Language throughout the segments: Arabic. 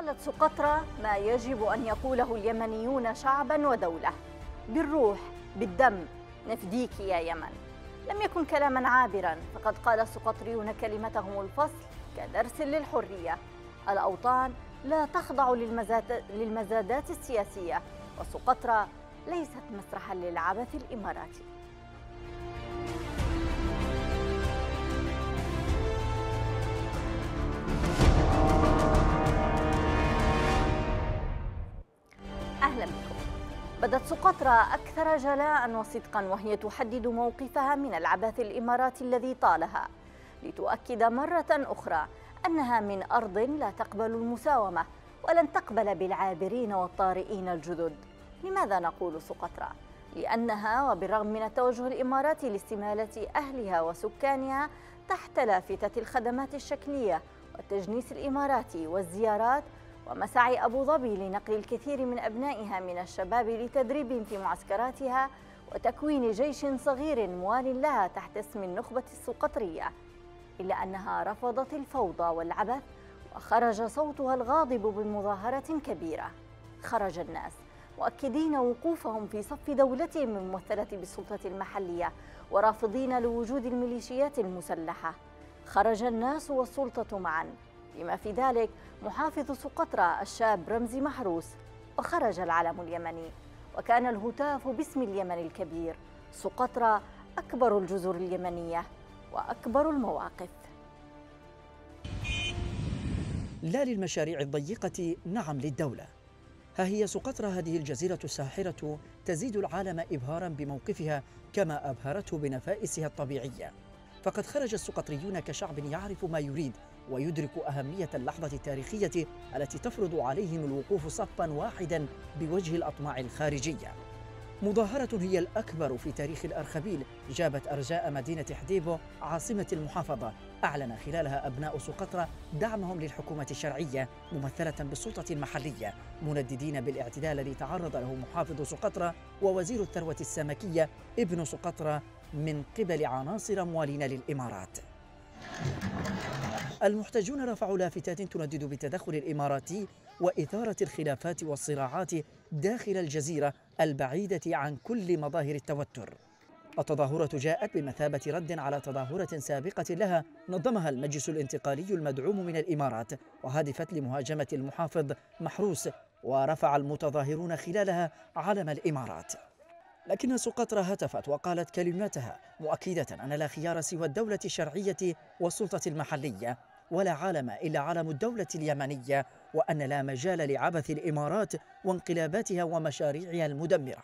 قالت سقطرى ما يجب أن يقوله اليمنيون شعبا ودولة. بالروح بالدم. نفديك يا يمن. لم يكن كلاما عابرا فقد قال السقطريون كلمتهم الفصل كدرس للحرية. الأوطان لا تخضع للمزادات السياسية وسقطرى ليست مسرحا للعبث الإماراتي. بدت سقطرى أكثر جلاء وصدقا وهي تحدد موقفها من العبث الإماراتي الذي طالها لتؤكد مرة أخرى أنها من أرض لا تقبل المساومة ولن تقبل بالعابرين والطارئين الجدد لماذا نقول سقطرى؟ لأنها وبالرغم من التوجه الإماراتي لاستمالة أهلها وسكانها تحت لافتة الخدمات الشكلية والتجنيس الإماراتي والزيارات ومسعي أبو ظبي لنقل الكثير من أبنائها من الشباب لتدريبهم في معسكراتها وتكوين جيش صغير موال لها تحت اسم النخبة السقطرية إلا أنها رفضت الفوضى والعبث وخرج صوتها الغاضب بمظاهرة كبيرة. خرج الناس مؤكدين وقوفهم في صف دولتهم الممثلة بالسلطة المحلية ورافضين لوجود الميليشيات المسلحة. خرج الناس والسلطة معا. بما في ذلك محافظ سقطرى الشاب رمزي محروس وخرج العلم اليمني. وكان الهتاف باسم اليمن الكبير. سقطرى أكبر الجزر اليمنية وأكبر المواقف. لا للمشاريع الضيقة نعم للدولة. ها هي سقطرى هذه الجزيرة الساحرة تزيد العالم إبهارا بموقفها كما أبهرته بنفائسها الطبيعية. فقد خرج السقطريون كشعب يعرف ما يريد ويدرك أهمية اللحظة التاريخية التي تفرض عليهم الوقوف صفا واحدا بوجه الأطماع الخارجية. مظاهرة هي الأكبر في تاريخ الأرخبيل جابت أرجاء مدينة حديبو عاصمة المحافظة أعلن خلالها أبناء سقطرى دعمهم للحكومة الشرعية ممثلة بالسلطة المحلية منددين بالاعتداء الذي تعرض له محافظ سقطرى ووزير الثروة السمكية ابن سقطرى من قبل عناصر موالين للإمارات. المحتجون رفعوا لافتات تندد بالتدخل الإماراتي وإثارة الخلافات والصراعات داخل الجزيرة البعيدة عن كل مظاهر التوتر. التظاهرة جاءت بمثابة رد على تظاهرة سابقة لها نظمها المجلس الانتقالي المدعوم من الإمارات وهدفت لمهاجمة المحافظ محروس ورفع المتظاهرون خلالها علم الإمارات. لكن سقطرى هتفت وقالت كلماتها مؤكدة أن لا خيار سوى الدولة الشرعية والسلطة المحلية ولا عالم إلا عالم الدولة اليمنية وأن لا مجال لعبث الإمارات وانقلاباتها ومشاريعها المدمرة.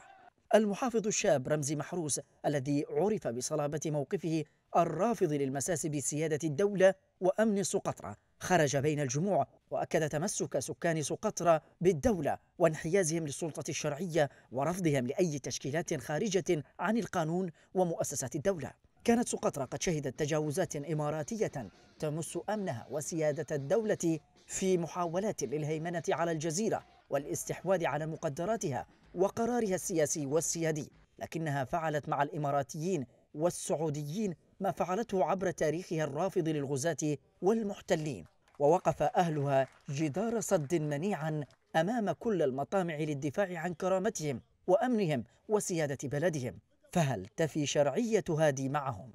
المحافظ الشاب رمزي محروس الذي عرف بصلابة موقفه الرافض للمساس بسيادة الدولة وأمن سقطرى خرج بين الجموع وأكد تمسك سكان سقطرى بالدولة وانحيازهم للسلطة الشرعية ورفضهم لأي تشكيلات خارجة عن القانون ومؤسسات الدولة. كانت سقطرى قد شهدت تجاوزات إماراتية تمس أمنها وسيادة الدولة في محاولات للهيمنة على الجزيرة والاستحواذ على مقدراتها وقرارها السياسي والسيادي لكنها فعلت مع الإماراتيين والسعوديين ما فعلته عبر تاريخها الرافض للغزاة والمحتلين ووقف أهلها جدار صد منيعا أمام كل المطامع للدفاع عن كرامتهم وأمنهم وسيادة بلدهم فهل تفي شرعية هادي معهم؟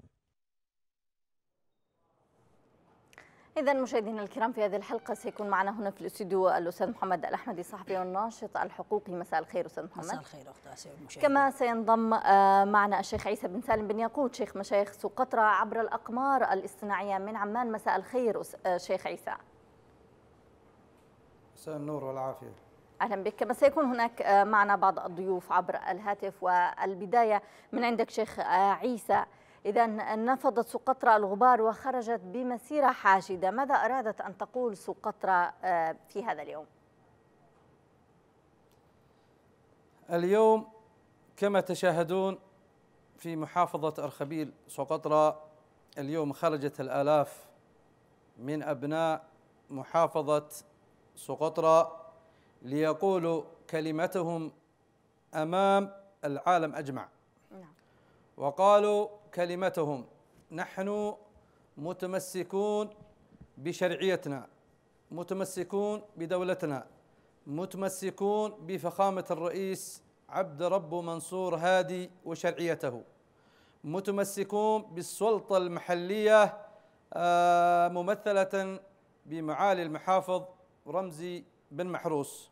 إذا مشاهدينا الكرام في هذه الحلقة سيكون معنا هنا في الاستوديو الأستاذ محمد الأحمدي صحفي والناشط الحقوقي مساء الخير أستاذ محمد. مساء الخير أختي كما سينضم آه، معنا الشيخ عيسى بن سالم بن ياقوت شيخ مشايخ سقطرى عبر الأقمار الاصطناعية من عمان. مساء الخير آه، شيخ عيسى. مساء النور والعافية. أهلا بك. كما سيكون هناك آه، معنا بعض الضيوف عبر الهاتف. والبداية من عندك شيخ عيسى. إذا نفضت سقطرى الغبار وخرجت بمسيرة حاشدة ماذا أرادت أن تقول سقطرى آه، في هذا اليوم؟ اليوم كما تشاهدون في محافظة أرخبيل سقطرى اليوم خرجت الآلاف من أبناء محافظة سقطرى ليقولوا كلمتهم أمام العالم أجمع نعم. وقالوا كلمتهم. نحن متمسكون بشرعيتنا متمسكون بدولتنا متمسكون بفخامة الرئيس عبد ربه منصور هادي وشرعيته. متمسكون بالسلطة المحلية آه، ممثلة بمعالي المحافظ رمزي بن محروس.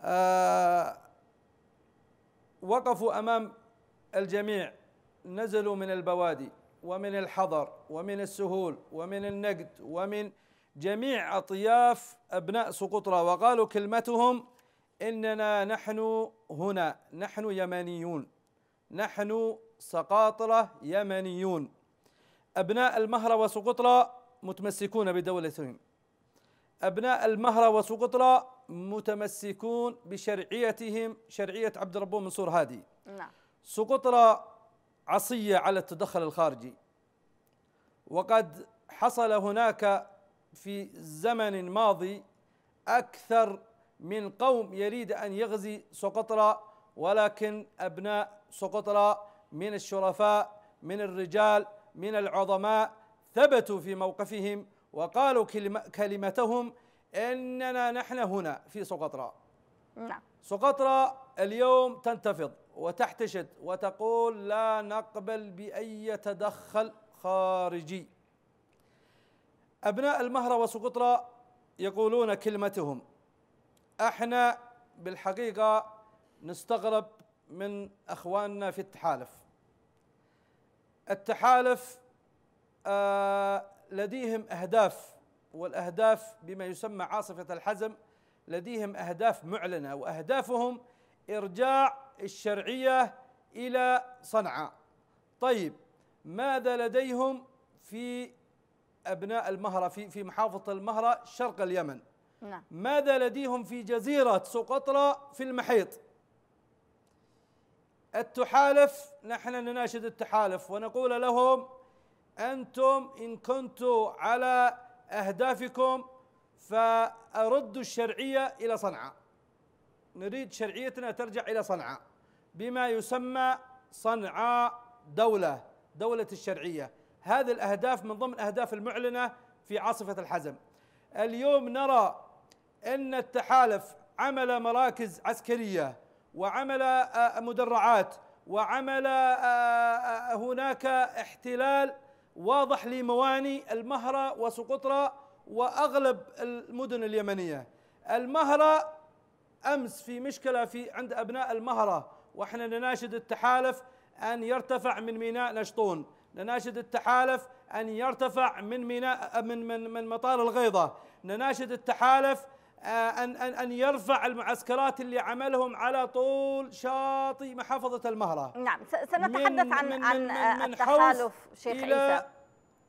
آه، وقفوا أمام الجميع. نزلوا من البوادي ومن الحضر ومن السهول ومن النقد ومن جميع أطياف أبناء سقطرى وقالوا كلمتهم إننا نحن هنا نحن يمنيون نحن سقاطرة يمنيون. أبناء المهرة وسقطرى متمسكون بدولتهم أبناء المهرة وسقطرى متمسكون بشرعيتهم شرعية عبد ربه منصور هادي. نعم. سقطرى عصية على التدخل الخارجي. وقد حصل هناك في زمن ماضي أكثر من قوم يريد أن يغزي سقطرى ولكن أبناء سقطرى من الشرفاء من الرجال من العظماء ثبتوا في موقفهم وقالوا كلمتهم إننا نحن هنا في سقطرى نعم. سقطرى اليوم تنتفض. وتحتشد وتقول لا نقبل بأي تدخل خارجي. أبناء المهرة وسقطرى يقولون كلمتهم. أحنا بالحقيقة نستغرب من أخواننا في التحالف. التحالف آه لديهم أهداف والأهداف بما يسمى عاصفة الحزم لديهم أهداف معلنة وأهدافهم إرجاع الشرعية إلى صنعاء. طيب ماذا لديهم في أبناء المهرة في في محافظة المهرة شرق اليمن؟ نعم. ماذا لديهم في جزيرة سقطرى في المحيط؟ التحالف نحن نناشد التحالف ونقول لهم أنتم إن كنتم على أهدافكم فأردوا الشرعية إلى صنعاء. نريد شرعيتنا ترجع إلى صنعاء بما يسمى صنعاء دولة دولة الشرعية. هذه الأهداف من ضمن الأهداف المعلنة في عاصفة الحزم. اليوم نرى أن التحالف عمل مراكز عسكرية وعمل آه، مدرعات وعمل آه، آه، هناك احتلال واضح لمواني المهرة وسقطرى وأغلب المدن اليمنية. المهرة أمس في مشكلة في عند أبناء المهرة وإحنا نناشد التحالف أن يرتفع من ميناء نشطون. نناشد التحالف أن يرتفع من ميناء من من من مطار الغيضة. نناشد التحالف آه، أن أن أن يرفع المعسكرات اللي عملهم على طول شاطئ محافظة المهرة. نعم سنتحدث عن من عن من التحالف شيخ عيسى.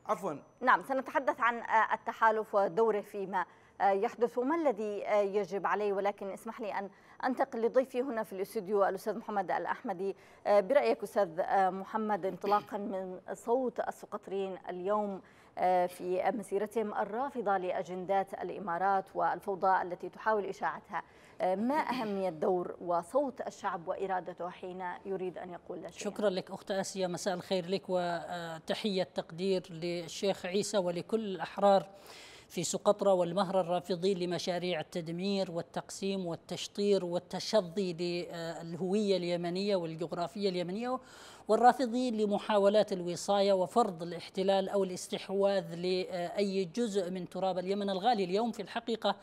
عفوا. نعم سنتحدث عن آه، التحالف ودوره فيما آه، يحدث وما الذي يجب عليه؟ ولكن اسمح لي أن أنتقل لضيفي هنا في الاستوديو الأستاذ محمد الأحمدي. برأيك أستاذ محمد انطلاقا من صوت السقطريين اليوم آه، في مسيرتهم الرافضة لأجندات الإمارات والفوضى التي تحاول إشاعتها آه، ما أهمية دور وصوت الشعب وإرادته حين يريد أن يقول شيئا شكرا لك أخت آسيا مساء الخير لك وتحية تقدير للشيخ عيسى ولكل الأحرار. في سقطرى والمهر الرافضين لمشاريع التدمير والتقسيم والتشطير والتشظي للهوية اليمنية والجغرافية اليمنية والرافضين لمحاولات الوصاية وفرض الاحتلال أو الاستحواذ لأي جزء من تراب اليمن الغالي اليوم في الحقيقة.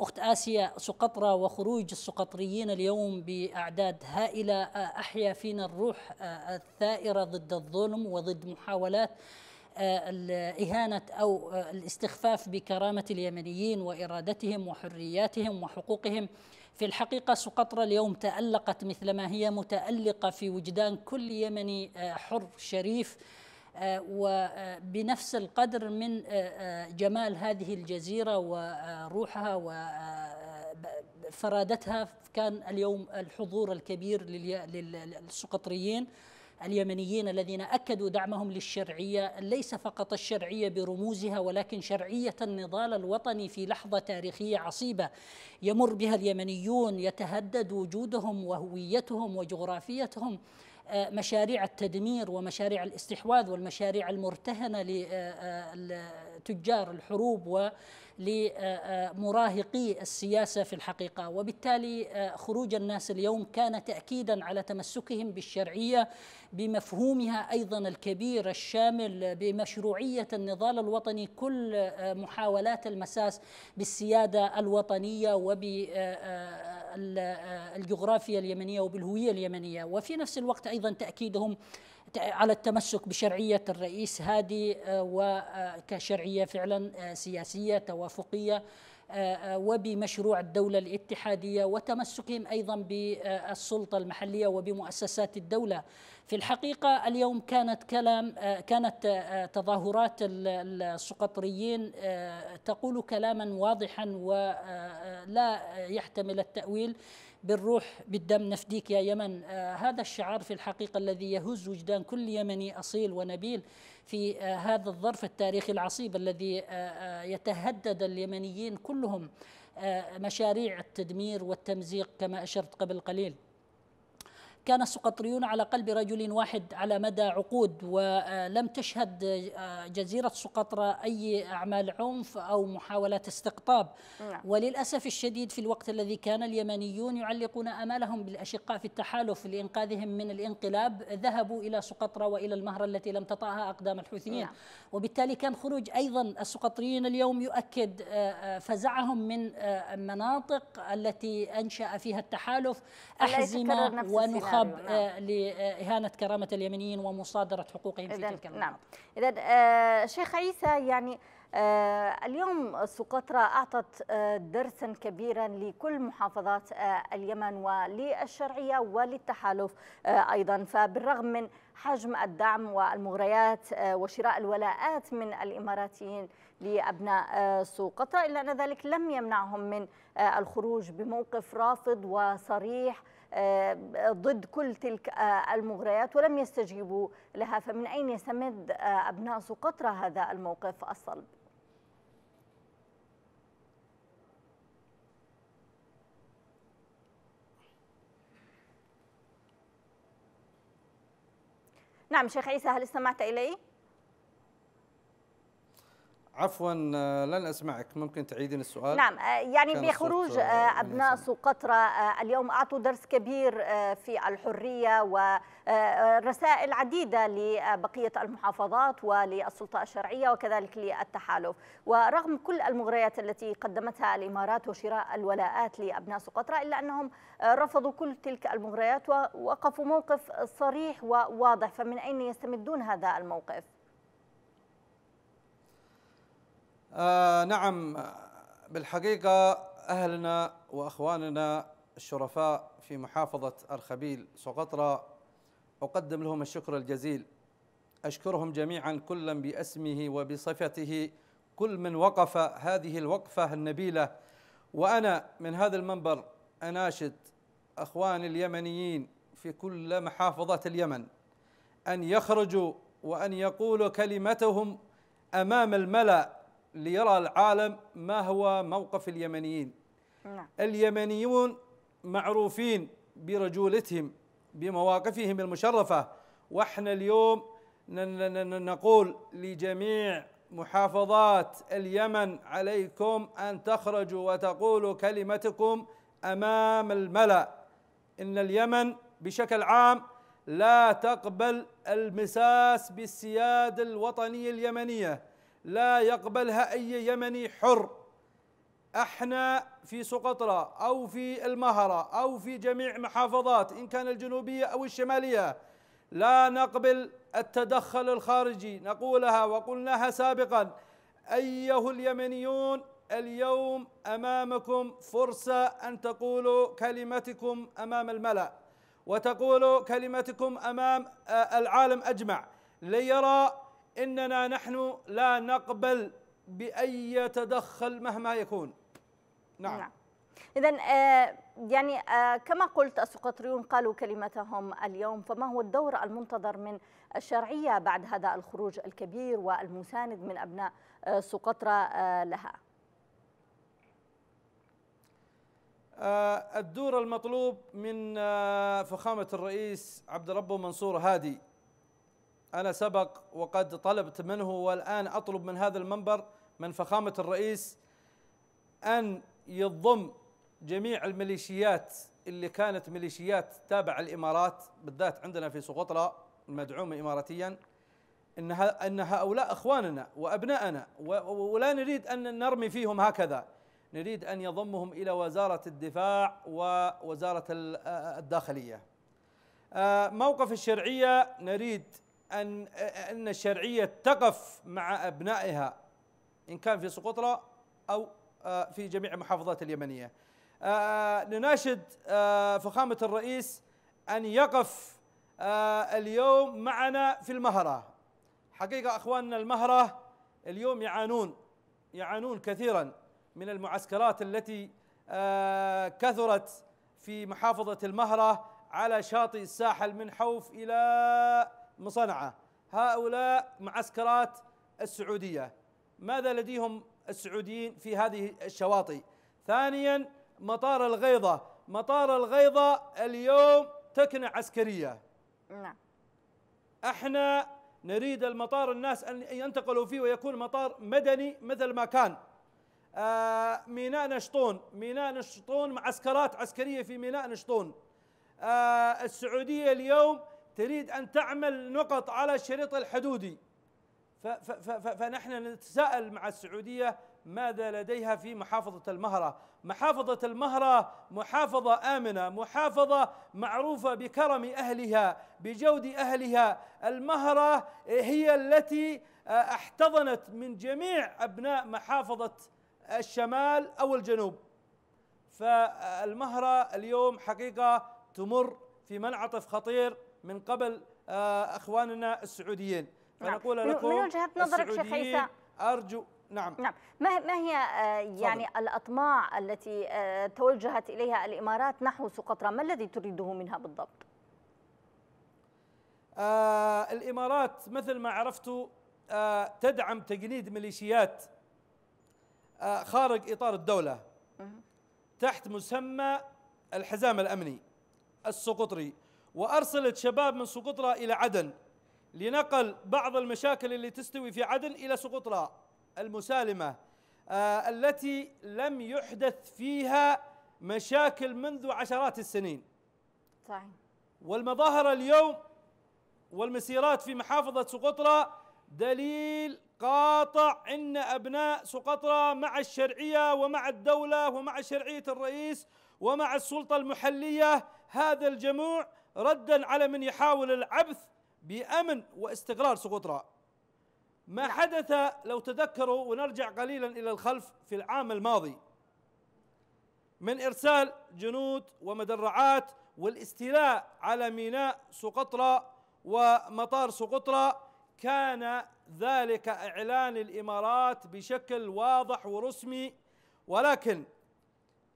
أخت آسيا سقطرى وخروج السقطريين اليوم بأعداد هائلة أحيا فينا الروح الثائرة ضد الظلم وضد محاولات إهانة أو الاستخفاف بكرامة اليمنيين وإرادتهم وحرياتهم وحقوقهم. في الحقيقة سقطرى اليوم تألقت مثلما هي متألقة في وجدان كل يمني آه، حر شريف آه، وبنفس القدر من آه، جمال هذه الجزيرة وروحها وفرادتها كان اليوم الحضور الكبير للسقطريين. اليمنيين الذين أكدوا دعمهم للشرعية ليس فقط الشرعية برموزها ولكن شرعية النضال الوطني في لحظة تاريخية عصيبة. يمر بها اليمنيون يتهدد وجودهم وهويتهم وجغرافيتهم مشاريع التدمير ومشاريع الاستحواذ والمشاريع المرتهنة لتجار الحروب ولمراهقي السياسة في الحقيقة. وبالتالي خروج الناس اليوم كان تاكيدا على تمسكهم بالشرعية بمفهومها أيضا الكبير الشامل بمشروعية النضال الوطني كل محاولات المساس بالسيادة الوطنية وبالجغرافيا اليمنية وبالهوية اليمنية. وفي نفس الوقت أيضا تأكيدهم على التمسك بشرعية الرئيس هادي وكشرعيه فعلا سياسية توافقية وبمشروع الدولة الاتحادية وتمسكهم أيضا بالسلطة المحلية وبمؤسسات الدولة. في الحقيقة اليوم كانت كلام كانت تظاهرات السقطريين تقول كلاما واضحا ولا يحتمل التأويل. بالروح بالدم نفديك يا يمن. هذا الشعار في الحقيقة الذي يهز وجدان كل يمني أصيل ونبيل في هذا الظرف التاريخي العصيب الذي يتهدد اليمنيين كلهم مشاريع التدمير والتمزيق كما أشرت قبل قليل. كان السقطريون على قلب رجل واحد على مدى عقود ولم تشهد جزيرة سقطرى أي أعمال عنف أو محاولات استقطاب نعم. وللأسف الشديد في الوقت الذي كان اليمنيون يعلقون أمالهم بالأشقاء في التحالف لإنقاذهم من الانقلاب ذهبوا إلى سقطرى وإلى المهرة التي لم تطعها أقدام الحوثيين نعم. وبالتالي كان خروج أيضا السقطريين اليوم يؤكد فزعهم من مناطق التي أنشأ فيها التحالف أحزمة ونخاع الخطاب نعم. آه، لإهانة كرامة اليمنيين ومصادرة حقوقهم في تلك المناطق نعم. إذا آه شيخ عيسى يعني آه اليوم سقطرى أعطت آه درسا كبيرا لكل محافظات آه اليمن وللشرعية وللتحالف أيضا. فبالرغم من حجم الدعم والمغريات وشراء الولاءات من الإماراتيين لأبناء سقطرى إلا أن ذلك لم يمنعهم من الخروج بموقف رافض وصريح ضد كل تلك آه، المغريات ولم يستجيبوا لها فمن أين يستمد آه، أبناء سقطرى هذا الموقف الصلب؟ نعم شيخ عيسى هل استمعت إلي؟ عفوا آه، لن أسمعك. ممكن تعيدين السؤال؟ نعم آه، يعني بخروج آه، أبناء سقطرى اليوم أعطوا درس كبير في الحرية ورسائل عديدة لبقية المحافظات وللسلطة الشرعية وكذلك للتحالف. ورغم كل المغريات التي قدمتها الإمارات وشراء الولاءات لأبناء سقطرى إلا أنهم رفضوا كل تلك المغريات ووقفوا موقف صريح وواضح فمن أين يستمدون هذا الموقف؟ آه نعم بالحقيقة أهلنا وأخواننا الشرفاء في محافظة أرخبيل سقطرى أقدم لهم الشكر الجزيل. أشكرهم جميعا كلا باسمه وبصفته. كل من وقف هذه الوقفة النبيلة وأنا من هذا المنبر أناشد أخواني اليمنيين في كل محافظات اليمن أن يخرجوا وأن يقولوا كلمتهم أمام الملأ ليرى العالم ما هو موقف اليمنيين. نعم. اليمنيون معروفين برجولتهم بمواقفهم المشرفة. وإحنا اليوم نقول لجميع محافظات اليمن عليكم أن تخرجوا وتقولوا كلمتكم أمام الملأ. إن اليمن بشكل عام لا تقبل المساس بالسيادة الوطنية اليمنية. لا يقبلها أي يمني حر. أحنا في سقطرى أو في المهرة أو في جميع محافظات إن كان الجنوبية أو الشمالية لا نقبل التدخل الخارجي. نقولها وقلناها سابقا أيه اليمنيون اليوم أمامكم فرصة أن تقولوا كلمتكم أمام الملأ وتقولوا كلمتكم أمام العالم أجمع. ليرى إننا نحن لا نقبل باي تدخل مهما يكون. نعم, نعم. اذا آه يعني آه كما قلت السقطريون قالوا كلمتهم اليوم فما هو الدور المنتظر من الشرعية بعد هذا الخروج الكبير والمساند من أبناء آه سقطرى لها؟ الدور المطلوب من فخامة الرئيس عبد ربه منصور هادي. أنا سبق وقد طلبت منه والآن أطلب من هذا المنبر من فخامة الرئيس أن يضم جميع الميليشيات اللي كانت ميليشيات تابع الإمارات بالذات عندنا في سقطرى المدعومة إماراتيا إن أن هؤلاء إخواننا وأبناءنا ولا نريد أن نرمي فيهم هكذا. نريد أن يضمهم إلى وزارة الدفاع ووزارة الداخلية. آه، موقف الشرعية نريد أن أن الشرعية تقف مع أبنائها إن كان في سقطرى أو آه، في جميع المحافظات اليمنية. آه، نناشد فخامة الرئيس أن يقف اليوم معنا في المهرة. حقيقة أخواننا المهرة اليوم يعانون يعانون كثيرا من المعسكرات التي آه، كثرت في محافظة المهرة على شاطئ الساحل من حوف إلى مصنعة. هؤلاء معسكرات السعودية. ماذا لديهم السعوديين في هذه الشواطئ؟ ثانيا مطار الغيضة مطار الغيضة اليوم تكنة عسكرية. نعم. إحنا نريد المطار الناس أن ينتقلوا فيه ويكون مطار مدني مثل ما كان. آه، ميناء نشطون. ميناء نشطون معسكرات عسكرية في ميناء نشطون. آه، السعودية اليوم تريد أن تعمل نقط على الشريط الحدودي. فنحن نتساءل مع السعودية ماذا لديها في محافظة المهرة. محافظة المهرة محافظة آمنة محافظة معروفة بكرم أهلها بجود أهلها. المهرة هي التي آه، احتضنت من جميع أبناء محافظة الشمال أو الجنوب. فالمهرة اليوم حقيقة تمر في منعطف خطير. من قبل آه، أخواننا السعوديين. نعم. فنقول لكم من وجهة نظرك شيخ عيسى. أرجو نعم. نعم. ما ما هي آه، يعني فضل. الأطماع التي آه، توجهت إليها الإمارات نحو سقطرى ما الذي تريده منها بالضبط؟ آه الإمارات مثل ما عرفتوا آه تدعم تجنيد ميليشيات آه، خارج إطار الدولة. تحت مسمى الحزام الأمني السقطري. وأرسلت شباب من سقطرى إلى عدن لنقل بعض المشاكل اللي تستوي في عدن إلى سقطرى المسالمة آه التي لم يحدث فيها مشاكل منذ عشرات السنين. صحيح. والمظاهر اليوم والمسيرات في محافظة سقطرى دليل قاطع إن أبناء سقطرى مع الشرعية ومع الدولة ومع شرعية الرئيس ومع السلطة المحلية هذا الجموع ردا على من يحاول العبث بأمن واستقرار سقطرى ما نعم. حدث لو تذكروا ونرجع قليلا إلى الخلف في العام الماضي من إرسال جنود ومدرعات والاستيلاء على ميناء سقطرى ومطار سقطرى كان ذلك إعلان الإمارات بشكل واضح ورسمي ولكن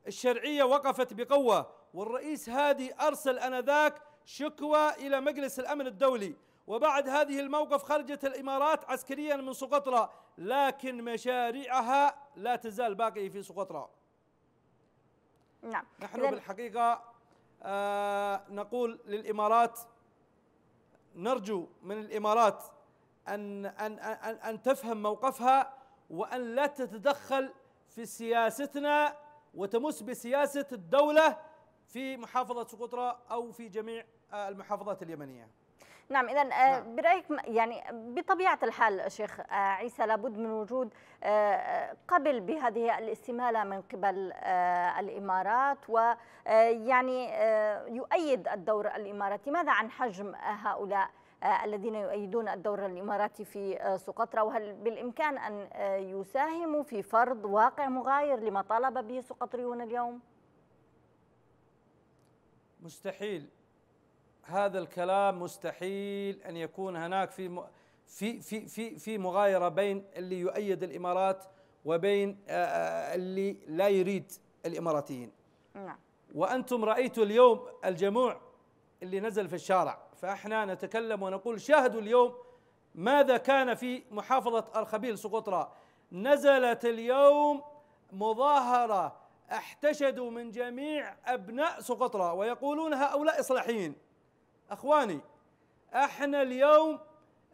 الشرعية وقفت بقوة والرئيس هادي أرسل آنذاك شكوى إلى مجلس الأمن الدولي. وبعد هذه الموقف خرجت الإمارات عسكريا من سقطرى لكن مشاريعها لا تزال باقية في سقطرى نعم. نحن بالحقيقة آه نقول للإمارات نرجو من الإمارات أن أن أن, أن تفهم موقفها وأن لا تتدخل في سياستنا وتمس بسياسة الدولة في محافظة سقطرى أو في جميع المحافظات اليمنية نعم اذا آه، نعم. برأيك يعني بطبيعة الحال شيخ آه، عيسى لابد من وجود قبل بهذه الاستمالة من قبل الإمارات ويعني يؤيد الدور الإماراتي ماذا عن حجم هؤلاء آه، الذين يؤيدون الدور الإماراتي في آه، سقطرى وهل بالإمكان أن آه، يساهموا في فرض واقع مغاير لما طالب به السقطريون اليوم؟ مستحيل هذا الكلام مستحيل أن يكون هناك في في في في في مغايرة بين اللي يؤيد الإمارات وبين اللي لا يريد الإماراتيين. نعم. وأنتم رأيتوا اليوم الجموع اللي نزل في الشارع فإحنا نتكلم ونقول شاهدوا اليوم ماذا كان في محافظة أرخبيل سقطرى نزلت اليوم مظاهرة احتشدوا من جميع أبناء سقطرى ويقولون هؤلاء إصلاحيين أخواني إحنا اليوم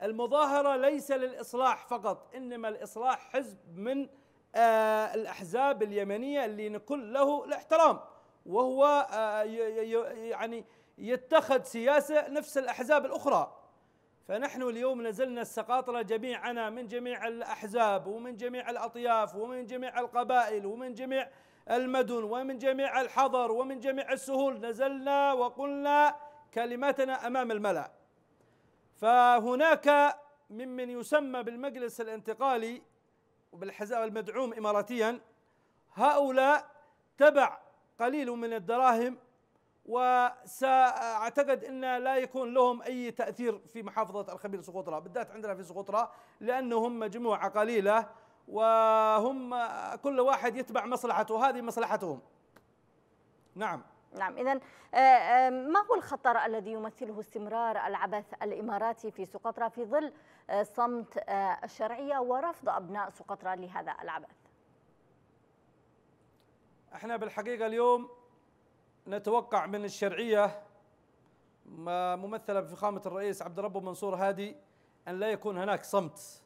المظاهرة ليس للإصلاح فقط إنما الإصلاح حزب من آه الأحزاب اليمنية اللي نكل له الاحترام وهو آه يعني يتخذ سياسة نفس الأحزاب الأخرى. فنحن اليوم نزلنا السقاطرة جميعنا من جميع الأحزاب ومن جميع الأطياف ومن جميع القبائل ومن جميع المدن ومن جميع الحضر ومن جميع السهول. نزلنا وقلنا كلمتنا أمام الملأ. فهناك ممن يسمى بالمجلس الانتقالي وبالحزب المدعوم إماراتيا هؤلاء تبع قليل من الدراهم وسأعتقد إن لا يكون لهم أي تأثير في محافظة الخبيل سقوطرى بالذات عندنا في سقوطرى لأنهم مجموعة قليلة وهم كل واحد يتبع مصلحته هذه مصلحتهم. نعم. نعم اذا آه، آه، ما هو الخطر الذي يمثله استمرار العبث الإماراتي في سقطرى في ظل آه، صمت الشرعية ورفض أبناء سقطرى لهذا العبث؟ إحنا بالحقيقة اليوم نتوقع من الشرعية ممثلة بفخامه الرئيس عبد الرب منصور هادي أن لا يكون هناك صمت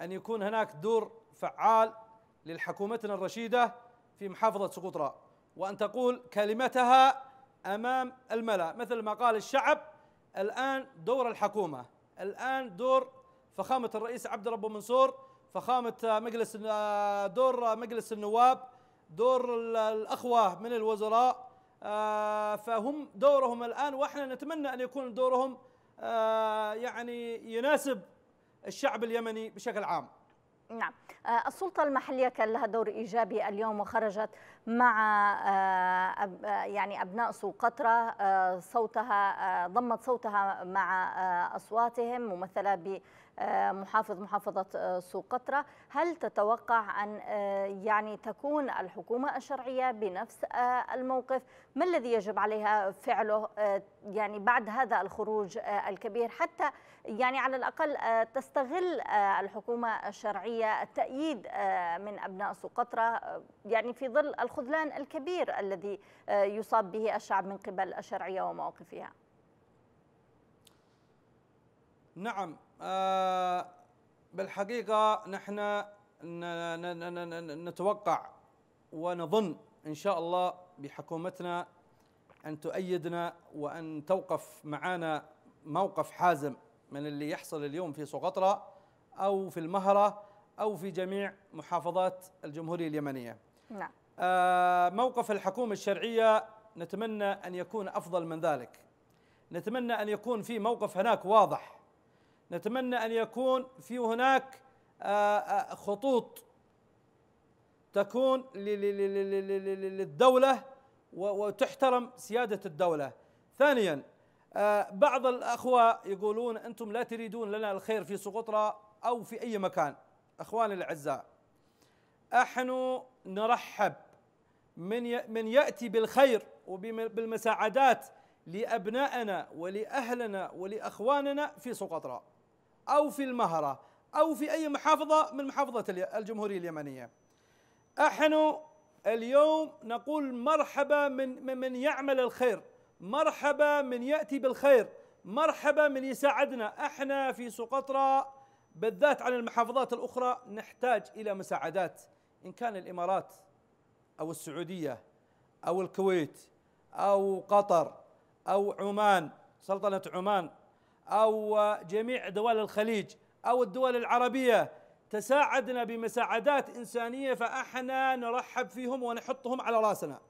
أن يكون هناك دور فعال للحكومتنا الرشيدة في محافظة سقطرى وأن تقول كلمتها أمام الملأ مثل ما قال الشعب الآن دور الحكومة الآن دور فخامة الرئيس عبد الرب منصور فخامة مجلس دور مجلس النواب دور الأخوة من الوزراء آه، فهم دورهم الآن وإحنا نتمنى أن يكون دورهم آه، يعني يناسب الشعب اليمني بشكل عام. نعم. آه، السلطة المحلية كان لها دور إيجابي اليوم وخرجت مع يعني أبناء سوق قطرة صوتها ضمت صوتها مع أصواتهم ممثلة محافظ محافظة آه، سوق قطرة هل تتوقع أن آه، يعني تكون الحكومة الشرعية بنفس آه، الموقف؟ ما الذي يجب عليها فعله يعني بعد هذا الخروج الكبير؟ حتى يعني على الأقل تستغل الحكومة الشرعية التأييد من أبناء سوق قطرة يعني في ظل الخذلان الكبير الذي يصاب به الشعب من قبل الشرعية ومواقفها. نعم آه، بالحقيقة نحن نتوقع ونظن إن شاء الله بحكومتنا أن تؤيدنا وأن توقف معنا موقف حازم من اللي يحصل اليوم في سقطرى أو في المهرة أو في جميع محافظات الجمهورية اليمنية نعم. آه موقف الحكومة الشرعية نتمنى أن يكون أفضل من ذلك نتمنى أن يكون في موقف هناك واضح نتمنى أن يكون في هناك آه، آه، خطوط تكون للدولة وتحترم سيادة الدولة. ثانيا آه، بعض الأخوة يقولون أنتم لا تريدون لنا الخير في سقطرى أو في أي مكان. اخواني الأعزاء نحن نرحب من من يأتي بالخير وبالمساعدات لأبنائنا ولأهلنا ولأخواننا في سقطرى. أو في المهرة أو في أي محافظة من محافظة الجمهورية اليمنية. نحن اليوم نقول مرحبا من من يعمل الخير مرحبا من يأتي بالخير مرحبا من يساعدنا. إحنا في سقطرى بالذات عن المحافظات الأخرى نحتاج إلى مساعدات إن كان الإمارات أو السعودية أو الكويت أو قطر أو عمان سلطنة عمان أو جميع دول الخليج أو الدول العربية تساعدنا بمساعدات إنسانية فأحنا نرحب فيهم ونحطهم على رأسنا.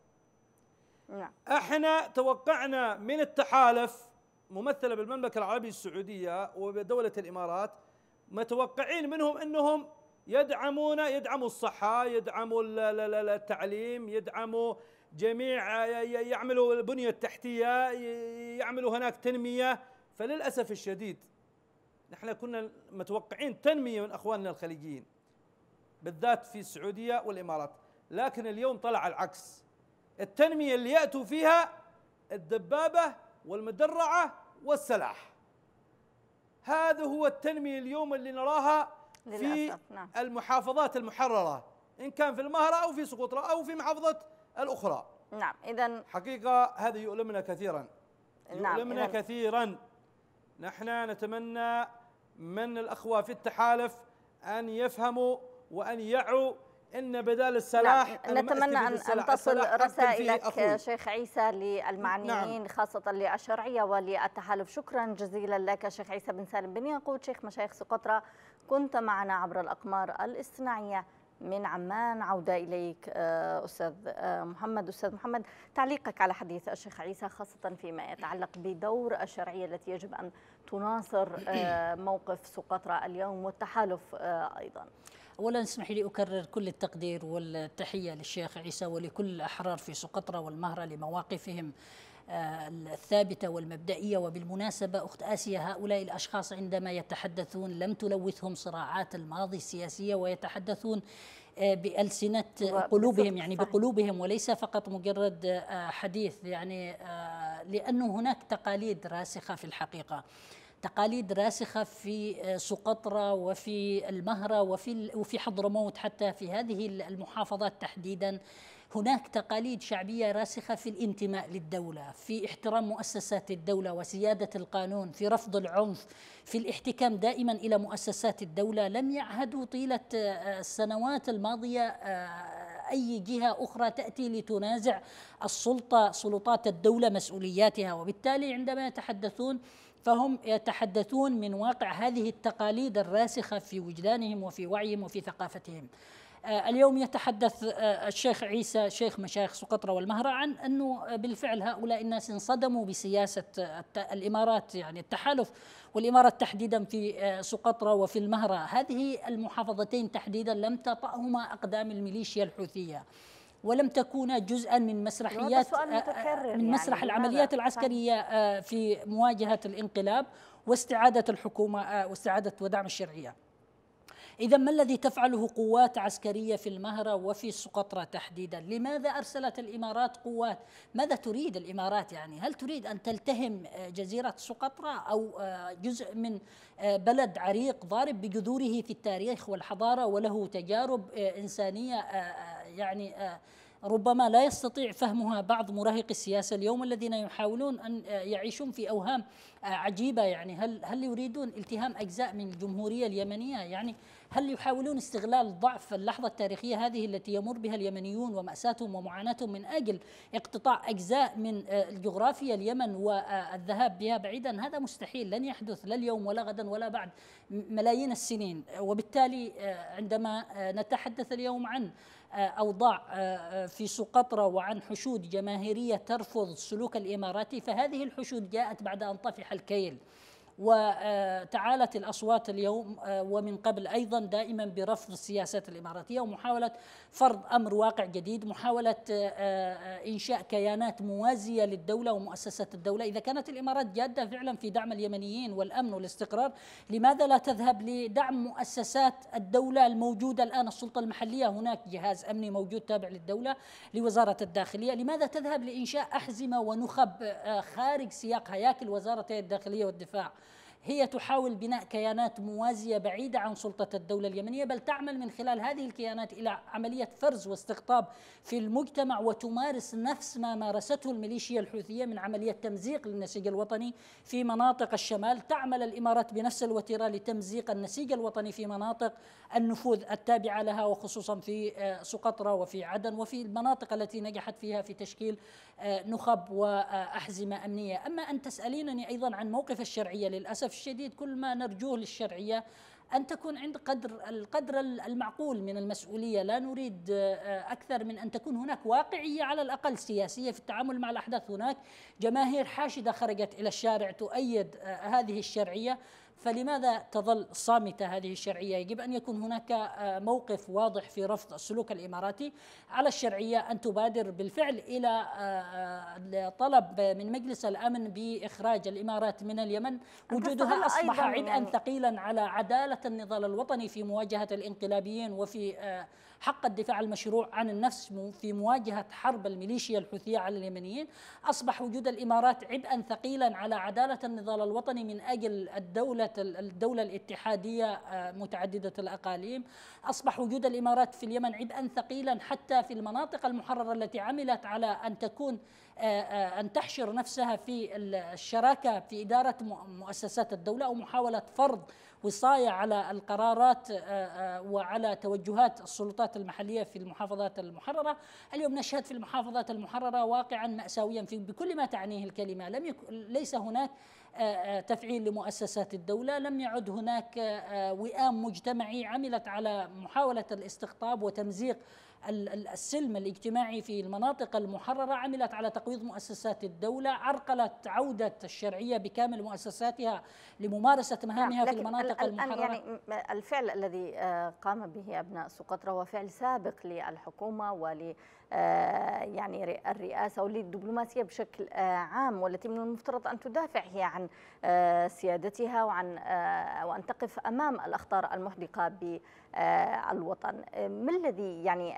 نعم. أحنا توقعنا من التحالف ممثلة بالمملكة العربية السعودية وبدولة الإمارات متوقعين منهم إنهم يدعمون يدعموا الصحة، يدعموا التعليم، يدعموا جميع يعملوا البنية التحتية، يعملوا هناك تنمية فللأسف الشديد نحن كنا متوقعين تنمية من أخواننا الخليجيين بالذات في السعودية والإمارات. لكن اليوم طلع العكس. التنمية اللي يأتوا فيها الدبابة والمدرعة والسلاح. هذا هو التنمية اليوم اللي نراها في نعم. المحافظات المحررة إن كان في المهرة أو في سقطرى أو في محافظة الأخرى. نعم إذا حقيقة هذا يؤلمنا كثيرا. نعم يؤلمنا كثيرا. نحن نتمنى من الأخوة في التحالف أن يفهموا وأن يعوا إن بدال السلاح نعم. نتمنى ان, أن تصل رسائلك شيخ عيسى للمعنيين نعم. خاصة للشرعية وللتحالف شكرا جزيلا لك شيخ عيسى بن سالم بن ياقوت شيخ مشايخ سقطرى كنت معنا عبر الأقمار الاصطناعيه من عمان. عودة إليك آه، أستاذ آه، محمد. أستاذ محمد تعليقك على حديث الشيخ عيسى خاصة فيما يتعلق بدور الشرعية التي يجب أن تناصر آه، موقف سقطرى اليوم والتحالف أيضا. اولا اسمحي لي أكرر كل التقدير والتحية للشيخ عيسى ولكل الأحرار في سقطرى والمهره لمواقفهم. آه، الثابتة والمبدئية وبالمناسبة أخت آسيا هؤلاء الأشخاص عندما يتحدثون لم تلوثهم صراعات الماضي السياسية ويتحدثون آه، بألسنة قلوبهم يعني بقلوبهم وليس فقط مجرد آه، حديث يعني لأنه هناك تقاليد راسخة في الحقيقة. تقاليد راسخة في آه، سقطرى وفي المهرة وفي وفي حضرموت حتى في هذه المحافظات تحديدا. هناك تقاليد شعبية راسخة في الانتماء للدولة في احترام مؤسسات الدولة وسيادة القانون في رفض العنف في الاحتكام دائما إلى مؤسسات الدولة لم يعهدوا طيلة آه، السنوات الماضية آه، أي جهة أخرى تأتي لتنازع السلطة سلطات الدولة مسؤولياتها وبالتالي عندما يتحدثون فهم يتحدثون من واقع هذه التقاليد الراسخة في وجدانهم وفي وعيهم وفي ثقافتهم. آه، اليوم يتحدث آه، الشيخ عيسى شيخ مشايخ سقطرى والمهرة عن أنه بالفعل هؤلاء الناس انصدموا بسياسة الإمارات يعني التحالف والإمارات تحديدا في آه، سقطرى وفي المهرة. هذه المحافظتين تحديدا لم تطأهما أقدام الميليشيا الحوثية ولم تكونا جزءا من مسرحيات من مسرح يعني. العمليات العسكرية آه، في مواجهة الانقلاب واستعادة الحكومة آه، واستعادة ودعم الشرعية. إذا ما الذي تفعله قوات عسكرية في المهرة وفي سقطرى تحديدا؟ لماذا أرسلت الإمارات قوات؟ ماذا تريد الإمارات يعني؟ هل تريد أن تلتهم جزيرة سقطرى أو جزء من بلد عريق ضارب بجذوره في التاريخ والحضارة وله تجارب إنسانية يعني ربما لا يستطيع فهمها بعض مراهقي السياسة اليوم الذين يحاولون أن يعيشون في أوهام عجيبة؟ يعني هل هل يريدون التهام أجزاء من الجمهورية اليمنية؟ يعني هل يحاولون استغلال ضعف اللحظة التاريخية هذه التي يمر بها اليمنيون ومأساتهم ومعاناتهم من أجل اقتطاع أجزاء من الجغرافيا اليمن والذهاب بها بعيدا؟ هذا مستحيل لن يحدث لا اليوم ولا غدا ولا بعد ملايين السنين. وبالتالي عندما نتحدث اليوم عن أوضاع آه، آه، في سقطرى وعن حشود جماهيرية ترفض السلوك الإماراتي فهذه الحشود جاءت بعد أن طفح الكيل. وتعالت الأصوات اليوم آه، ومن قبل أيضا دائما برفض السياسات الإماراتية ومحاولة فرض أمر واقع جديد محاولة آه، آه، إنشاء كيانات موازية للدولة ومؤسسات الدولة. إذا كانت الإمارات جادة فعلا في دعم اليمنيين والأمن والاستقرار لماذا لا تذهب لدعم مؤسسات الدولة الموجودة الآن؟ السلطة المحلية هناك جهاز أمني موجود تابع للدولة لوزارة الداخلية. لماذا تذهب لإنشاء أحزمة ونخب خارج سياق هياكل وزارتي الداخلية والدفاع؟ هي تحاول بناء كيانات موازية بعيدة عن سلطة الدولة اليمنية بل تعمل من خلال هذه الكيانات إلى عملية فرز واستقطاب في المجتمع وتمارس نفس ما مارسته الميليشيا الحوثية من عملية تمزيق للنسيج الوطني في مناطق الشمال. تعمل الإمارات بنفس الوتيرة لتمزيق النسيج الوطني في مناطق النفوذ التابعة لها وخصوصا في آه، سقطرى وفي عدن وفي المناطق التي نجحت فيها في تشكيل آه، نخب وأحزمة أمنية. أما أن تسألينني أيضا عن موقف الشرعية للأسف الشديد كل ما نرجوه للشرعية أن تكون عند قدر القدر المعقول من المسؤولية. لا نريد آه، أكثر من أن تكون هناك واقعية على الأقل سياسية في التعامل مع الأحداث. هناك جماهير حاشدة خرجت إلى الشارع تؤيد هذه الشرعية. فلماذا تظل صامتة هذه الشرعية؟ يجب أن يكون هناك آه، موقف واضح في رفض السلوك الإماراتي على الشرعية أن تبادر بالفعل إلى آه، آه، طلب من مجلس الأمن بإخراج الإمارات من اليمن. وجودها أصبح عبئا ثقيلا على عدالة النضال الوطني في مواجهة الانقلابيين وفي حق الدفاع المشروع عن النفس في مواجهة حرب الميليشيا الحوثية على اليمنيين. أصبح وجود الإمارات عبئا ثقيلا على عدالة النضال الوطني من أجل الدولة الدولة الاتحادية آه، متعددة الأقاليم. أصبح وجود الإمارات في اليمن عبئا ثقيلا حتى في المناطق المحررة التي عملت على أن تكون أن تحشر نفسها في الشراكة في إدارة مؤسسات الدولة أو محاولة فرض وصاية على القرارات آه، وعلى توجهات السلطات المحلية في المحافظات المحررة. اليوم نشهد في المحافظات المحررة واقعا مأساويا في بكل ما تعنيه الكلمة. لم يكن ليس هناك تفعيل لمؤسسات الدولة لم يعد هناك وئام مجتمعي عملت على محاولة الاستقطاب وتمزيق السلم الاجتماعي في المناطق المحررة عملت على تقويض مؤسسات الدولة عرقلت عودة الشرعية بكامل مؤسساتها لممارسة مهامها في المناطق المحررة يعني الفعل الذي آه، قام به أبناء سقطرى هو فعل سابق للحكومة ول يعني الرئاسة والدبلوماسية بشكل آه، عام والتي من المفترض أن تدافع هي عن سيادتها وعن وأن تقف أمام الأخطار المحدقة بالوطن ما الذي يعني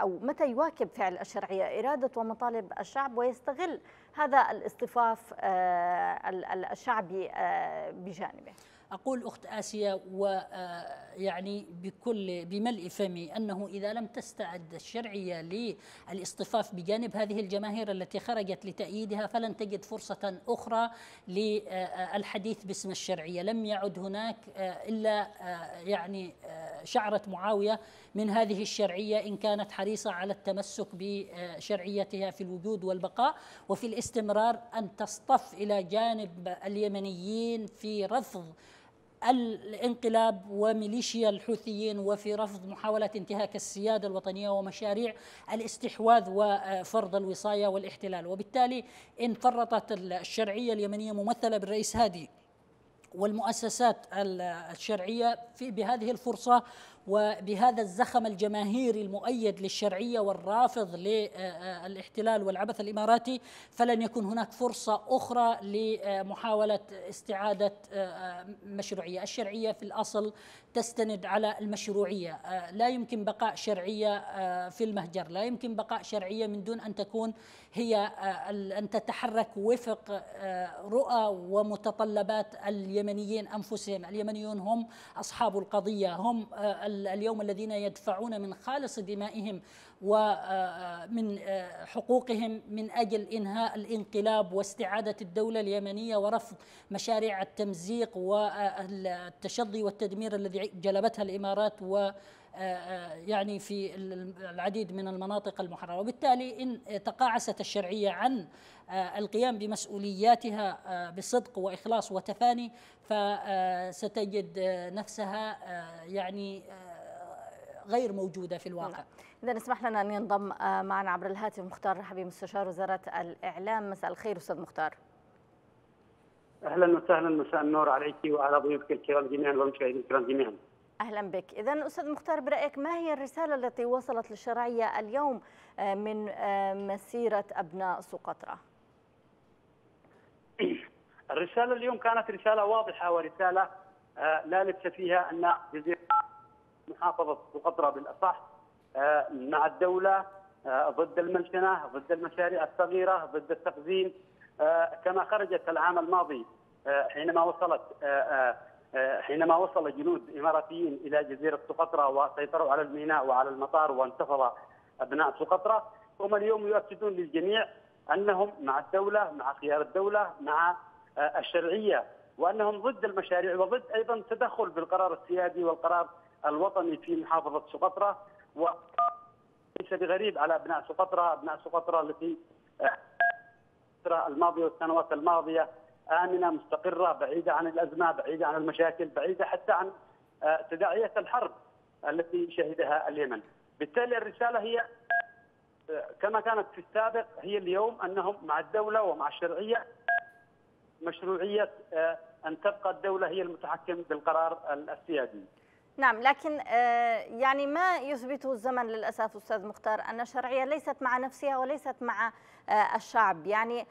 أو متى يواكب فعل الشرعية إرادة ومطالب الشعب ويستغل هذا الاصطفاف الشعبي بجانبه؟ أقول أخت آسيا ويعني آه، بكل بملء فمي أنه إذا لم تستعد الشرعية للاصطفاف بجانب هذه الجماهير التي خرجت لتأييدها فلن تجد فرصة أخرى للحديث باسم الشرعية. لم يعد هناك آه، إلا آه، يعني شعرة معاوية من هذه الشرعية إن كانت حريصة على التمسك بشرعيتها في الوجود والبقاء وفي الاستمرار أن تصطف إلى جانب اليمنيين في رفض الانقلاب وميليشيا الحوثيين وفي رفض محاولة انتهاك السيادة الوطنية ومشاريع الاستحواذ وفرض الوصاية والاحتلال. وبالتالي إن فرطت الشرعية اليمنية ممثلة بالرئيس هادي والمؤسسات الشرعية في بهذه الفرصة وبهذا الزخم الجماهيري المؤيد للشرعية والرافض للاحتلال والعبث الإماراتي فلن يكون هناك فرصة أخرى لمحاولة استعادة مشروعية، الشرعية في الأصل تستند على المشروعية، لا يمكن بقاء شرعية في المهجر، لا يمكن بقاء شرعية من دون أن تكون هي أن تتحرك وفق رؤى ومتطلبات اليمنيين أنفسهم، اليمنيون هم أصحاب القضية، هم اليوم الذين يدفعون من خالص دمائهم ومن حقوقهم من أجل إنهاء الانقلاب واستعادة الدولة اليمنية ورفض مشاريع التمزيق والتشظي والتدمير الذي جلبتها الإمارات و يعني في العديد من المناطق المحررة. وبالتالي إن تقاعست الشرعية عن القيام بمسؤولياتها بصدق وإخلاص وتفاني فستجد نفسها يعني غير موجودة في الواقع. نعم. إذا اسمح لنا أن ينضم آه، معنا عبر الهاتف مختار رحبي مستشار وزارة الإعلام. مساء الخير أستاذ مختار. أهلا وسهلا. مساء النور عليك وعلى ضيوفك الكرام جميعا والمشاهدين الكرام جميعا. أهلا بك. إذا أستاذ مختار برأيك ما هي الرسالة التي وصلت للشرعية اليوم آه، من آه، مسيرة أبناء سقطرى الرسالة اليوم كانت رسالة واضحة ورسالة لا لبس فيها أن جزيرة محافظة القطره بالأصح آه، مع الدولة آه، ضد الملكنه، ضد المشاريع الصغيرة، ضد التخزين آه، كما خرجت العام الماضي حينما وصلت حينما وصل جنود إماراتيين إلى جزيرة سقطرى وسيطروا على الميناء وعلى المطار وانتفض أبناء سقطرى هم اليوم يؤكدون للجميع أنهم مع الدولة مع خيار الدولة مع الشرعية وأنهم ضد المشاريع وضد أيضا تدخل بالقرار السيادي والقرار الوطني في محافظة سقطرى وليس بغريب على أبناء سقطرى، أبناء سقطرى التي الفترة الماضية والسنوات الماضية آمنة مستقرة بعيدة عن الأزمة، بعيدة عن المشاكل، بعيدة حتى عن آه، تداعيات الحرب التي شهدها اليمن. بالتالي الرسالة هي آه، كما كانت في السابق هي اليوم أنهم مع الدولة ومع الشرعية مشروعية آه، أن تبقى الدولة هي المتحكم بالقرار السيادي. نعم لكن آه، يعني ما يثبته الزمن للأسف أستاذ مختار؟ أن الشرعية ليست مع نفسها وليست مع آه، الشعب. يعني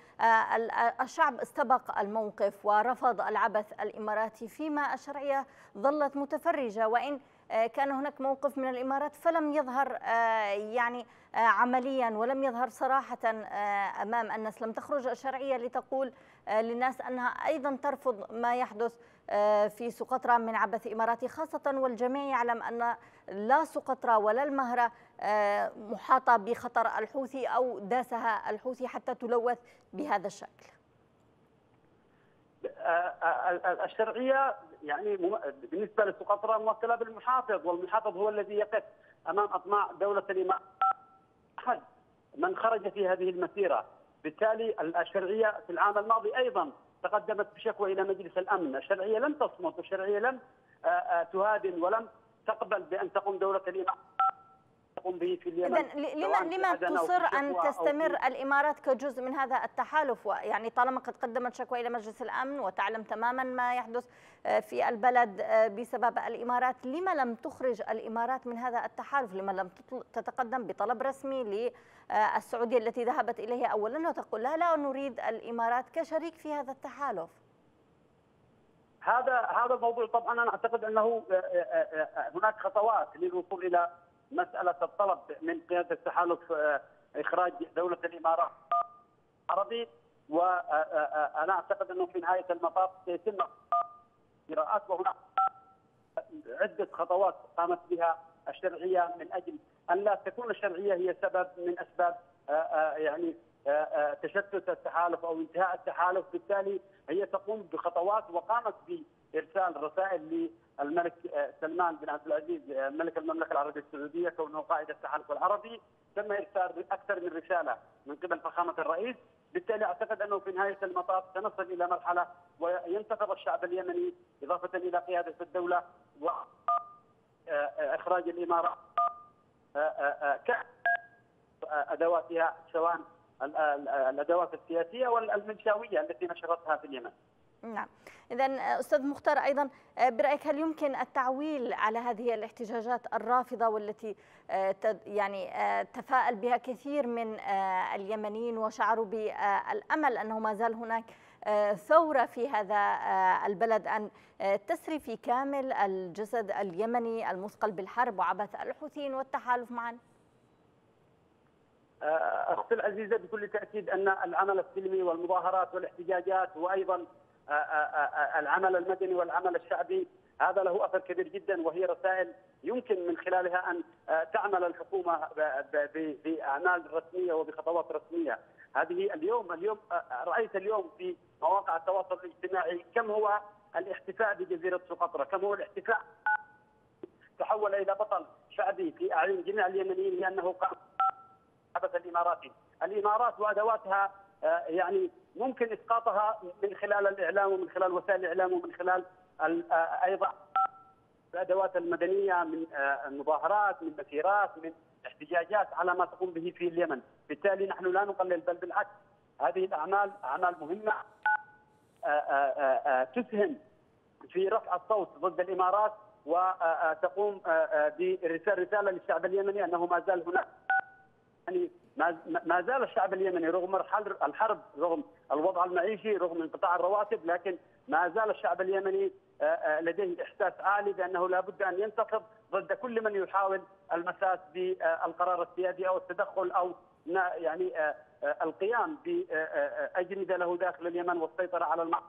الشعب استبق الموقف ورفض العبث الإماراتي فيما الشرعية ظلت متفرجة. وإن كان هناك موقف من الإمارات فلم يظهر يعني عمليا ولم يظهر صراحة أمام الناس. لم تخرج الشرعية لتقول للناس أنها أيضا ترفض ما يحدث في سقطرى من عبث إماراتي خاصة والجميع يعلم أن لا سقطرى ولا المهرة محاطة بخطر الحوثي أو داسها الحوثي حتى تلوث بهذا الشكل. الشرعية يعني بالنسبة لسقطرى موكله بالمحافظ والمحافظ هو الذي يقف أمام أطماع دولة الامام أحد من خرج في هذه المسيرة. بالتالي الشرعية في العام الماضي أيضا تقدمت بشكوى إلى مجلس الأمن، الشرعية لم تصمت والشرعيه لم تهادن ولم تقبل بأن تقوم دولة الإمام. تقوم به في اليمن لما لما تصر أن تستمر الإمارات كجزء من هذا التحالف يعني طالما قد قدمت شكوى إلى مجلس الأمن وتعلم تماما ما يحدث آه، في البلد آه، بسبب الإمارات لما لم تخرج الإمارات من هذا التحالف؟ لما لم تتقدم بطلب رسمي للسعودية التي ذهبت إليه أولا وتقول لا لا نريد الإمارات كشريك في هذا التحالف. هذا هذا الموضوع طبعا أنا أعتقد أنه آه، هناك خطوات للوصول إلى مسألة الطلب من قيادة التحالف آه، إخراج دولة الإمارات العربي وأنا أعتقد أنه في نهاية المطاف سيتم اجراءات وهناك عدة خطوات قامت بها الشرعية من أجل أن لا تكون الشرعية هي سبب من أسباب آه، آه، يعني تشتت التحالف أو انتهاء التحالف. بالتالي هي تقوم بخطوات وقامت بارسال رسائل الملك آه، سلمان بن عبد العزيز آه، ملك المملكة العربية السعودية كونه قائد التحالف العربي تم إرسال أكثر من رسالة من قبل فخامة الرئيس بالتالي أعتقد أنه في نهاية المطاف سنصل إلى مرحلة وينتخب الشعب اليمني إضافة إلى قيادة الدولة واخراج آه، الامارات أدواتها سواء الأدوات السياسية والمنشاوية التي نشرتها في اليمن. نعم إذا أستاذ مختار أيضا آه، برأيك هل يمكن التعويل على هذه الاحتجاجات الرافضة والتي آه، يعني آه، تفاءل بها كثير من اليمنيين وشعروا بالأمل أنه ما زال هناك ثورة في هذا البلد أن تسري في كامل الجسد اليمني المثقل بالحرب وعبث الحوثيين والتحالف معا؟ أختي العزيزة بكل تأكيد أن العمل السلمي والمظاهرات والاحتجاجات وأيضا العمل المدني والعمل الشعبي. هذا له أثر كبير جدا وهي رسائل يمكن من خلالها أن تعمل الحكومة بأعمال رسمية وبخطوات رسمية، هذه اليوم اليوم رأيت اليوم في مواقع التواصل الاجتماعي كم هو الاحتفاء بجزيرة سقطرى، كم هو الاحتفاء تحول إلى بطل شعبي في أعين جميع اليمنيين لأنه قام الاماراتي، الإمارات. وأدواتها يعني ممكن إسقاطها من خلال الإعلام ومن خلال وسائل الإعلام ومن خلال أيضا الأدوات المدنية من المظاهرات من مسيرات من احتجاجات على ما تقوم به في اليمن، بالتالي نحن لا نقلل بل بالعكس هذه الأعمال أعمال مهمة تسهم في رفع الصوت ضد الإمارات وتقوم برسالة رساله للشعب اليمني أنه ما زال هناك. يعني ما زال الشعب اليمني رغم الحرب رغم الوضع المعيشي رغم انقطاع الرواتب لكن ما زال الشعب اليمني آه، آه، لديه إحساس عالي بأنه لا بد أن ينتفض ضد كل من يحاول المساس بالقرار السيادي أو التدخل أو يعني آه، القيام بأجندة له داخل اليمن والسيطرة على الممرات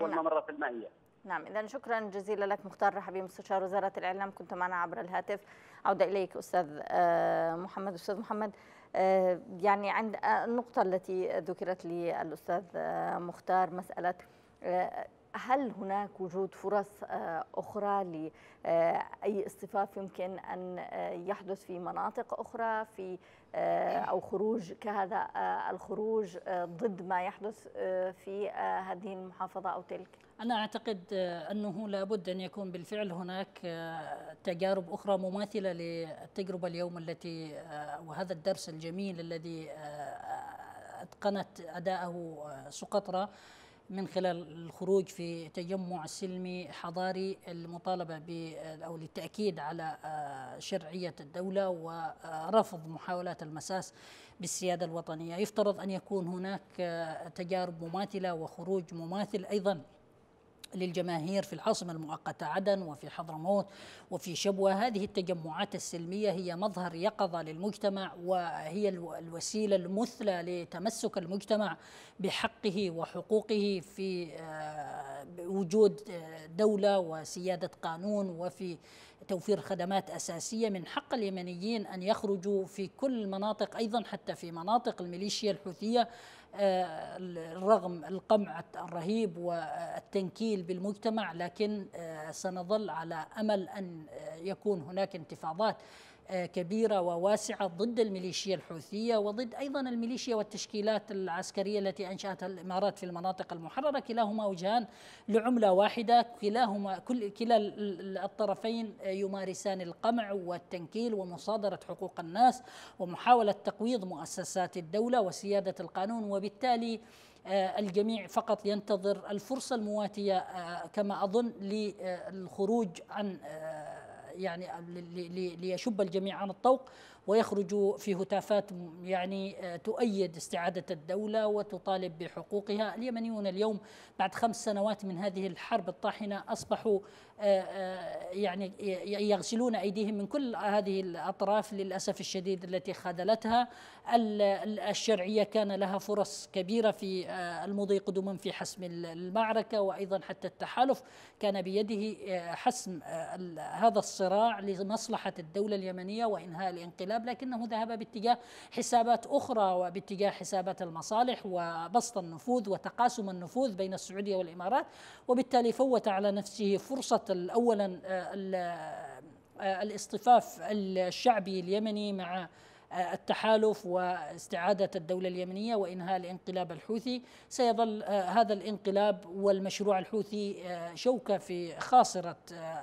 والممرات المائية. نعم اذا شكرا جزيلا لك مختار رحبي مستشار وزارة الإعلام كنت معنا عبر الهاتف عودة إليك أستاذ محمد أستاذ محمد آه، يعني عند النقطة التي ذكرت لي الأستاذ آه، مختار مسألة آه، هل هناك وجود فرص أخرى لأي اصطفاف يمكن أن يحدث في مناطق أخرى في أو خروج كهذا الخروج ضد ما يحدث في هذه المحافظة أو تلك؟ أنا أعتقد أنه لابد أن يكون بالفعل هناك تجارب أخرى مماثلة للتجربة اليوم التي وهذا الدرس الجميل الذي أتقنت أداءه سقطرى من خلال الخروج في تجمع سلمي حضاري المطالبة أو للتأكيد على شرعية الدولة ورفض محاولات المساس بالسيادة الوطنية. يفترض أن يكون هناك تجارب مماثلة وخروج مماثل أيضا. للجماهير في العاصمة المؤقتة عدن وفي حضرموت وفي شبوة. هذه التجمعات السلمية هي مظهر يقظة للمجتمع وهي الوسيلة المثلى لتمسك المجتمع بحقه وحقوقه في آه، وجود آه، دولة وسيادة قانون وفي توفير خدمات أساسية. من حق اليمنيين أن يخرجوا في كل المناطق أيضا حتى في مناطق الميليشيا الحوثية رغم القمع الرهيب والتنكيل بالمجتمع لكن آه، سنظل على أمل أن آه، يكون هناك انتفاضات. كبيرة وواسعة ضد الميليشيا الحوثية وضد أيضا الميليشيا والتشكيلات العسكرية التي أنشأتها الإمارات في المناطق المحررة كلاهما وجهان لعملة واحدة كلاهما كل كلا الطرفين يمارسان القمع والتنكيل ومصادرة حقوق الناس ومحاولة تقويض مؤسسات الدولة وسيادة القانون وبالتالي آه، الجميع فقط ينتظر الفرصة المواتية آه، كما أظن للخروج عن آه، يعني ليشب الجميع عن الطوق ويخرجوا في هتافات يعني آه، تؤيد استعادة الدولة وتطالب بحقوقها. اليمنيون اليوم بعد خمس سنوات من هذه الحرب الطاحنة أصبحوا يعني يغسلون أيديهم من كل هذه الأطراف للأسف الشديد التي خذلتها. الشرعية كان لها فرص كبيرة في المضي قدما في حسم المعركة وأيضا حتى التحالف كان بيده حسم هذا الصراع لمصلحة الدولة اليمنية وإنهاء الانقلاب لكنه ذهب باتجاه حسابات أخرى وباتجاه حسابات المصالح وبسط النفوذ وتقاسم النفوذ بين السعودية والإمارات وبالتالي فوت على نفسه فرصة أولا آه، آه، الاصطفاف الشعبي اليمني مع التحالف واستعادة الدولة اليمنية وإنهاء الانقلاب الحوثي. سيظل آه، هذا الانقلاب والمشروع الحوثي شوكة في خاصرة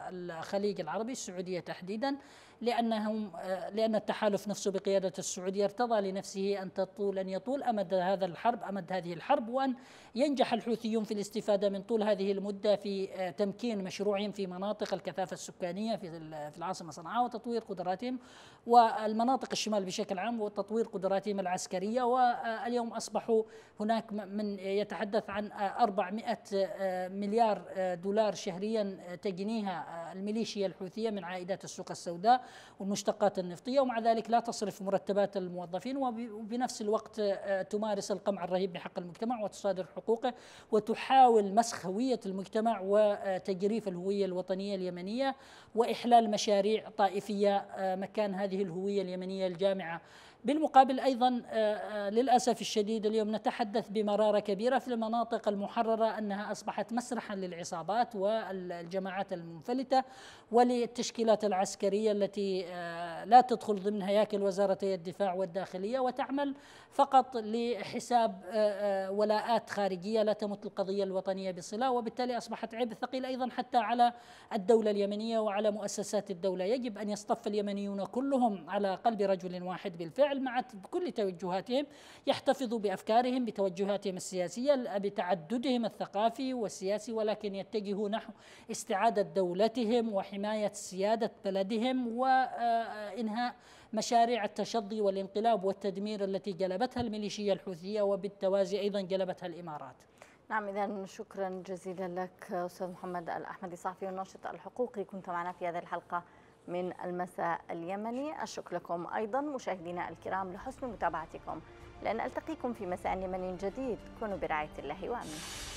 الخليج العربي السعودية تحديدا لأنهم آه، لأن التحالف نفسه بقيادة السعودية ارتضى لنفسه أن تطول أن يطول أمد هذا الحرب أمد هذه الحرب وأن ينجح الحوثيون في الاستفادة من طول هذه المدة في آه، تمكين مشروعهم في مناطق الكثافة السكانية في العاصمة صنعاء وتطوير قدراتهم والمناطق الشمال بشكل عام وتطوير قدراتهم العسكرية واليوم أصبحوا هناك من يتحدث عن 400 آه، مليار دولار شهريا تجنيها الميليشيا الحوثية من عائدات السوق السوداء والمشتقات النفطية ومع ذلك لا تصرف مرتبات الموظفين وبنفس الوقت آه، تمارس القمع الرهيب بحق المجتمع وتصادر حقوقه وتحاول مسخ هوية المجتمع وتجريف الهوية الوطنية اليمنية وإحلال مشاريع طائفية آه، مكان هذه الهوية اليمنية الجامعة بالمقابل أيضا آه، آه، للأسف الشديد اليوم نتحدث بمرارة كبيرة في المناطق المحررة أنها أصبحت مسرحا للعصابات والجماعات المنفلتة وللتشكيلات العسكرية التي آه، لا تدخل ضمن هياكل وزارتي الدفاع والداخلية وتعمل فقط لحساب ولاءات خارجية لا تمت القضية الوطنية بصلة وبالتالي أصبحت عبء ثقيل أيضا حتى على الدولة اليمنية وعلى مؤسسات الدولة. يجب أن يصطف اليمنيون كلهم على قلب رجل واحد بالفعل. بالفعل مع كل توجهاتهم يحتفظوا بأفكارهم بتوجهاتهم السياسية بتعددهم الثقافي والسياسي ولكن يتجهوا نحو استعادة دولتهم وحماية سيادة بلدهم وإنهاء مشاريع التشظي والانقلاب والتدمير التي جلبتها الميليشيا الحوثية وبالتوازي أيضا جلبتها الإمارات. نعم اذا شكرا جزيلا لك أستاذ محمد الأحمدي صحفي والناشط الحقوقي كنت معنا في هذه الحلقة من المساء اليمني. الشكر لكم أيضا مشاهدينا الكرام لحسن متابعتكم. لأن ألتقيكم في مساء يمني جديد. كونوا برعاية الله وأمنه